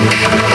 Thank you.